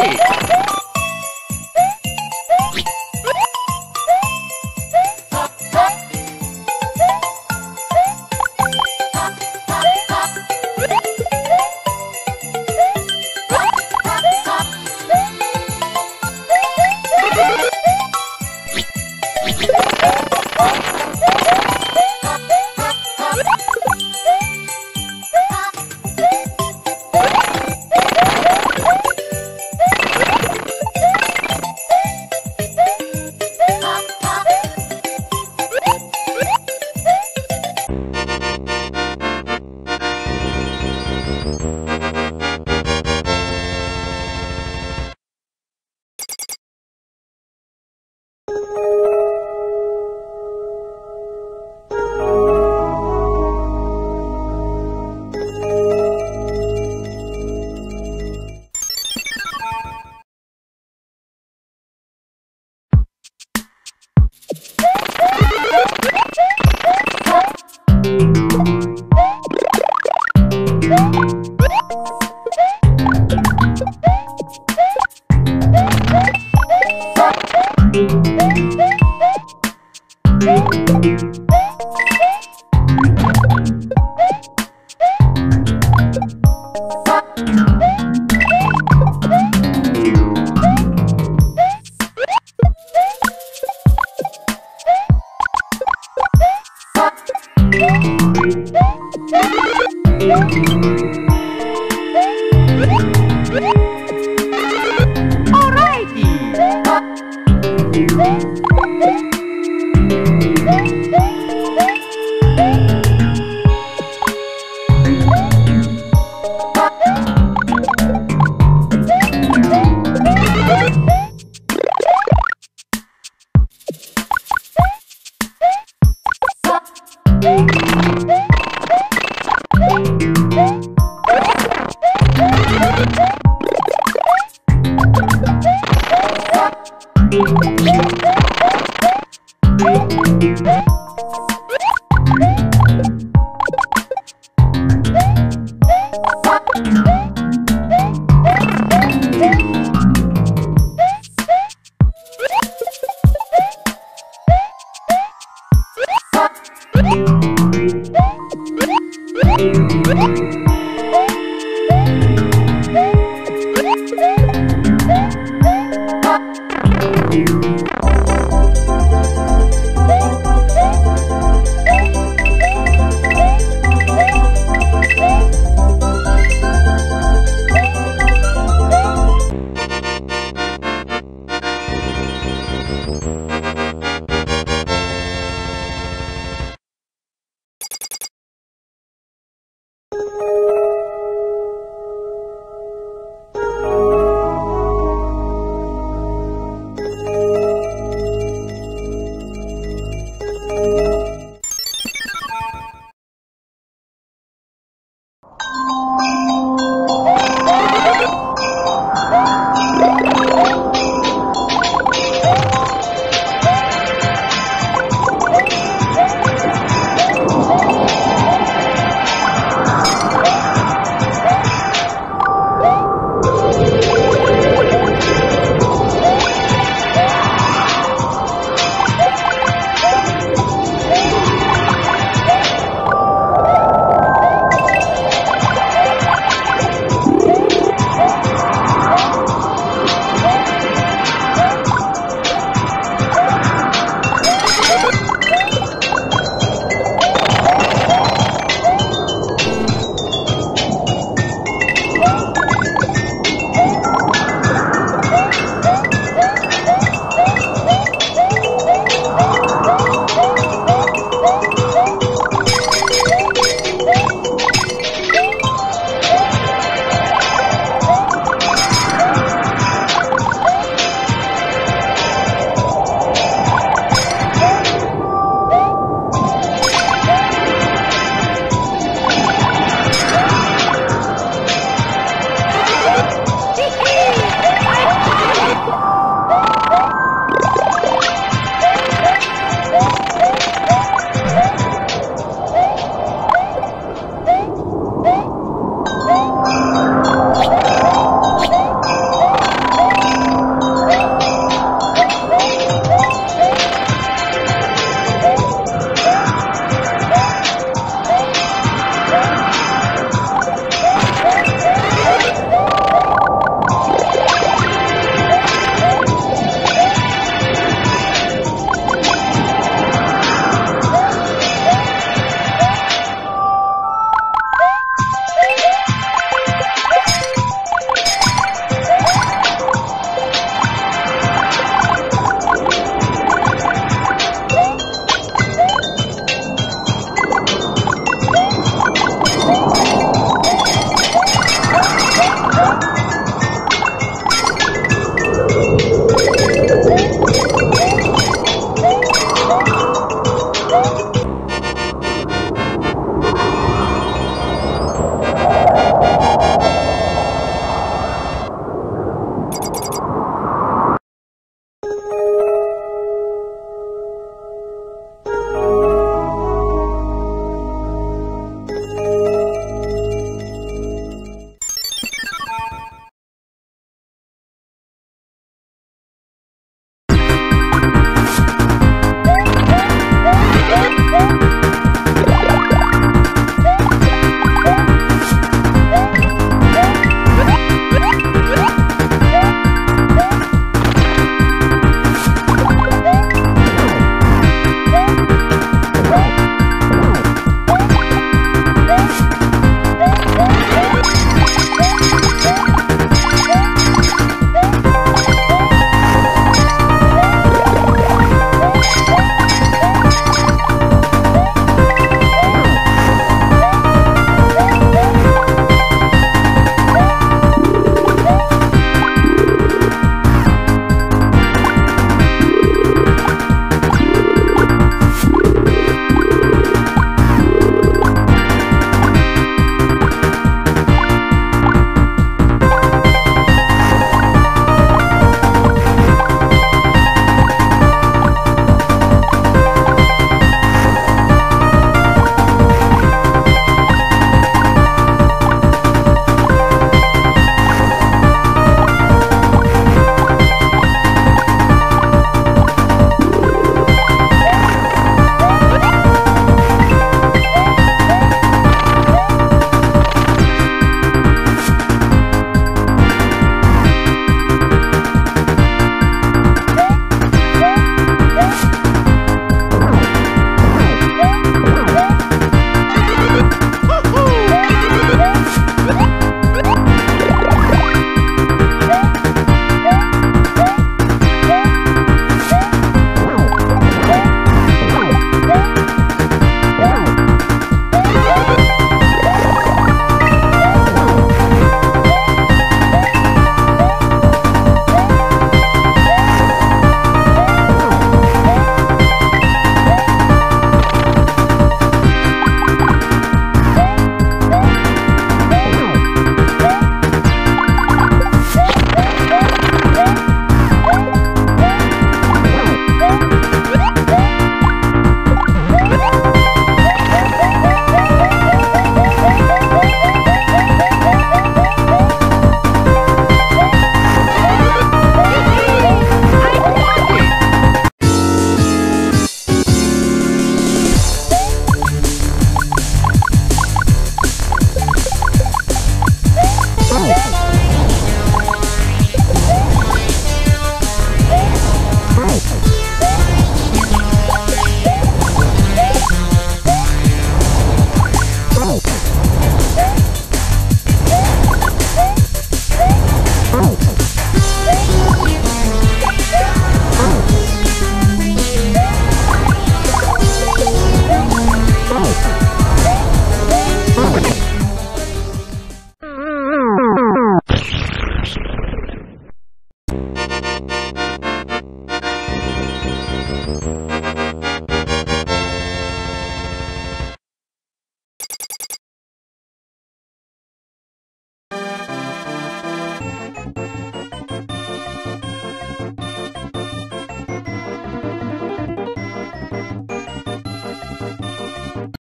Hey! Mm-hmm.